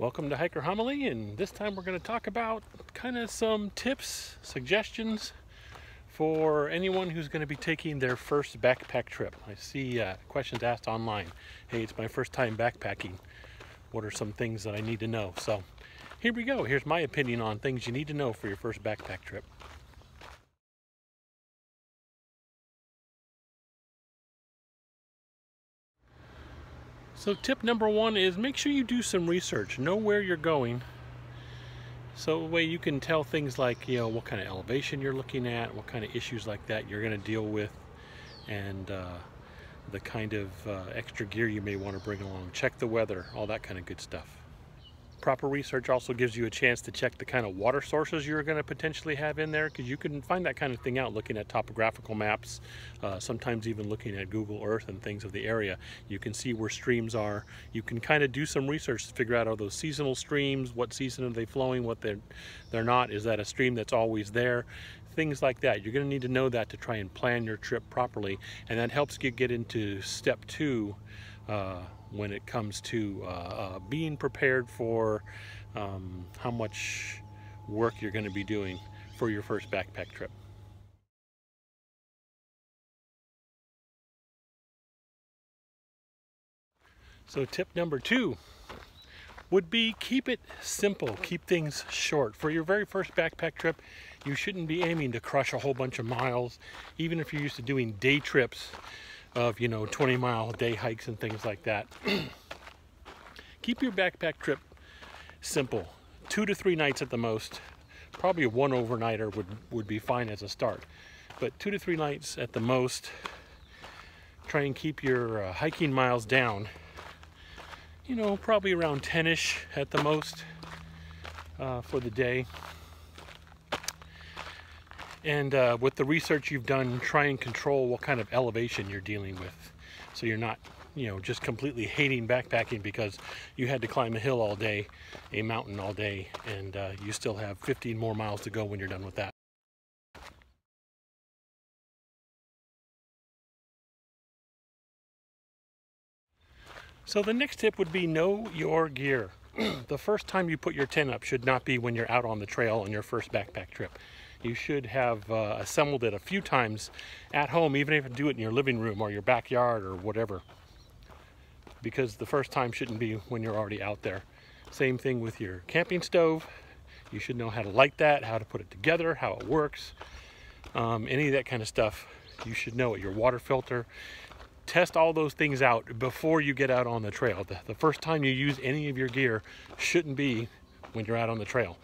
Welcome to Hiker Homily, and this time we're going to talk about kind of some tips, suggestions for anyone who's going to be taking their first backpack trip. I see uh, questions asked online. Hey, it's my first time backpacking. What are some things that I need to know? So here we go. Here's my opinion on things you need to know for your first backpack trip. So tip number one is make sure you do some research. Know where you're going. So way you can tell things like, you know, what kind of elevation you're looking at, what kind of issues like that you're going to deal with, and uh, the kind of uh, extra gear you may want to bring along. Check the weather, all that kind of good stuff. Proper research also gives you a chance to check the kind of water sources you're going to potentially have in there because you can find that kind of thing out looking at topographical maps, uh, sometimes even looking at Google Earth and things of the area. You can see where streams are. You can kind of do some research to figure out are those seasonal streams, what season are they flowing, what they're, they're not, is that a stream that's always there? Things like that. You're going to need to know that to try and plan your trip properly and that helps you get into step two uh, when it comes to uh, uh, being prepared for um, how much work you're going to be doing for your first backpack trip. So tip number two would be keep it simple, keep things short. For your very first backpack trip, you shouldn't be aiming to crush a whole bunch of miles. Even if you're used to doing day trips, of, you know, 20 mile day hikes and things like that. Keep your backpack trip simple. Two to three nights at the most. Probably one overnighter would, would be fine as a start. But two to three nights at the most. Try and keep your uh, hiking miles down. You know, probably around 10-ish at the most uh, for the day and uh, with the research you've done try and control what kind of elevation you're dealing with. So you're not you know just completely hating backpacking because you had to climb a hill all day a mountain all day and uh, you still have 15 more miles to go when you're done with that. So the next tip would be know your gear. the first time you put your tent up should not be when you're out on the trail on your first backpack trip you should have uh, assembled it a few times at home, even if you do it in your living room or your backyard or whatever. Because the first time shouldn't be when you're already out there. Same thing with your camping stove. You should know how to light that, how to put it together, how it works. Um, any of that kind of stuff, you should know it. Your water filter. Test all those things out before you get out on the trail. The, the first time you use any of your gear shouldn't be when you're out on the trail.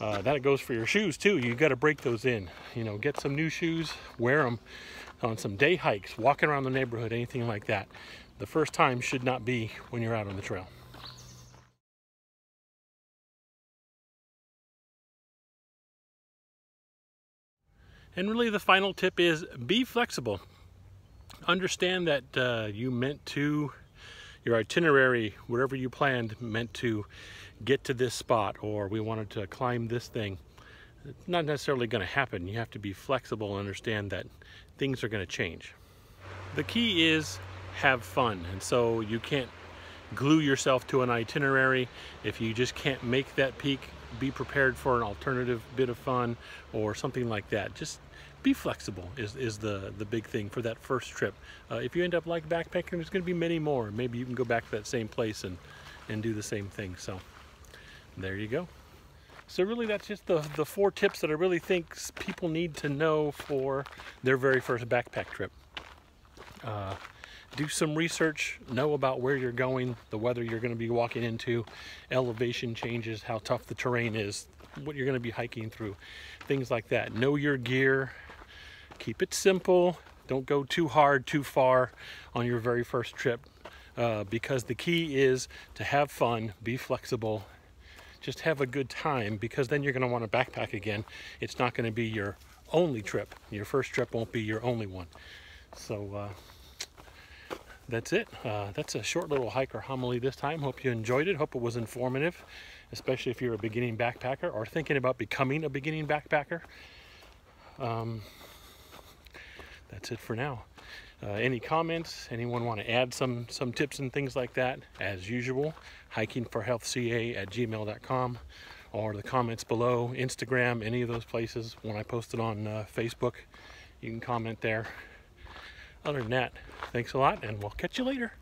Uh, that goes for your shoes too. You got to break those in. You know, get some new shoes, wear them on some day hikes, walking around the neighborhood, anything like that. The first time should not be when you're out on the trail. And really the final tip is be flexible. Understand that uh, you meant to, your itinerary, whatever you planned, meant to get to this spot or we wanted to climb this thing. It's not necessarily going to happen. You have to be flexible and understand that things are going to change. The key is have fun. And so you can't glue yourself to an itinerary. If you just can't make that peak, be prepared for an alternative bit of fun or something like that. Just be flexible is, is the, the big thing for that first trip. Uh, if you end up like backpacking, there's going to be many more. Maybe you can go back to that same place and, and do the same thing. So there you go. So really that's just the, the four tips that I really think people need to know for their very first backpack trip. Uh, do some research, know about where you're going, the weather you're going to be walking into, elevation changes, how tough the terrain is, what you're going to be hiking through, things like that. Know your gear, keep it simple, don't go too hard, too far on your very first trip uh, because the key is to have fun, be flexible, just have a good time because then you're going to want to backpack again. It's not going to be your only trip. Your first trip won't be your only one. So uh, that's it. Uh, that's a short little hiker homily this time. Hope you enjoyed it. Hope it was informative, especially if you're a beginning backpacker or thinking about becoming a beginning backpacker. Um, that's it for now. Uh, any comments? Anyone want to add some some tips and things like that? As usual, hikingforhealthca at gmail.com or the comments below, Instagram, any of those places. When I post it on uh, Facebook, you can comment there. Other than that, thanks a lot, and we'll catch you later.